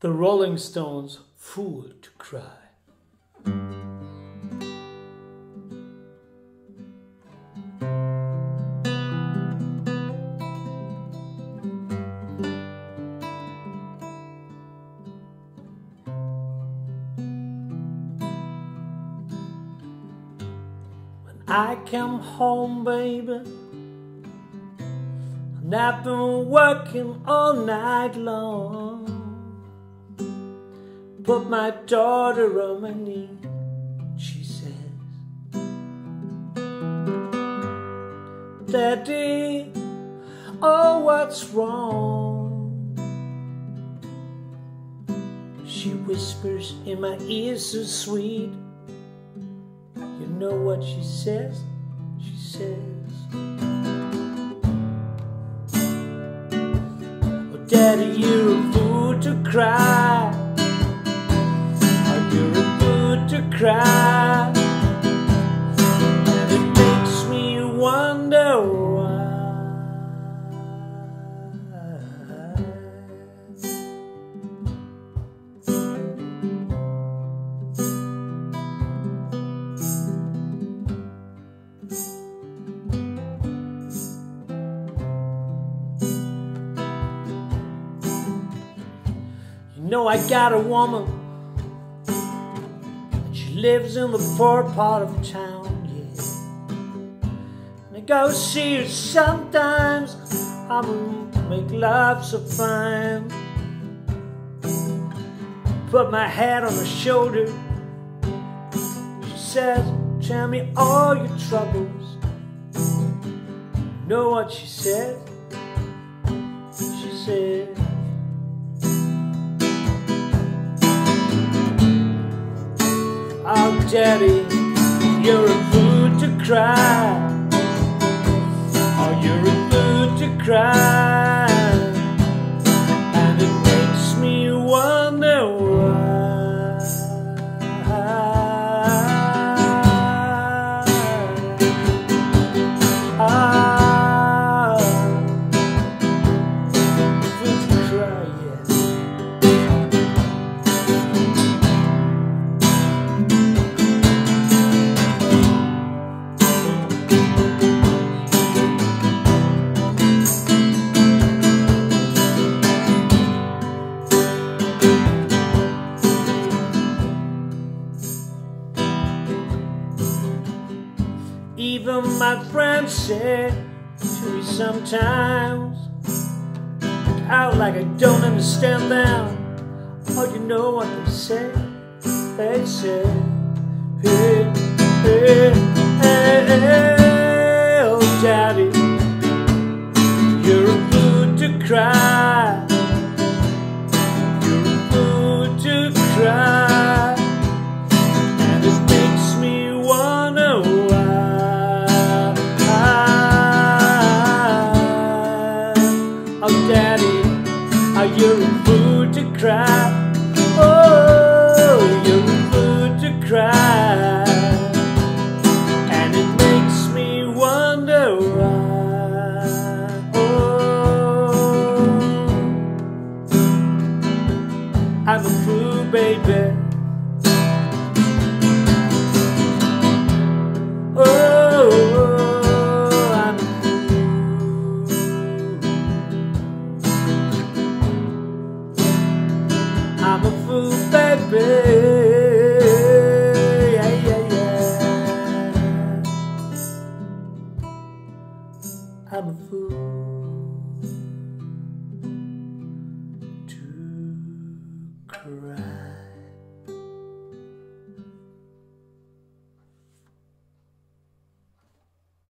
The Rolling Stones, Fool to Cry. When I come home, baby, and I've been working all night long. Put my daughter on my knee, she says, Daddy, oh, what's wrong? She whispers in my ear so sweet. You know what she says? She says, Oh, Daddy, you're a fool to cry. Cry. And it makes me wonder why. You know I got a woman lives in the poor part of town, yeah. And I go see her sometimes. I will make love so fine. Put my head on her shoulder. She says, Tell me all your troubles. Know what she said? She said, Daddy, you're a fool to cry. Oh, you're a fool to cry. My friends say to me sometimes out like I don't understand them. Oh, you know what they say? They say, hey, hey, hey, hey, oh, daddy, are you a fool to cry? baby. I'm a fool to cry.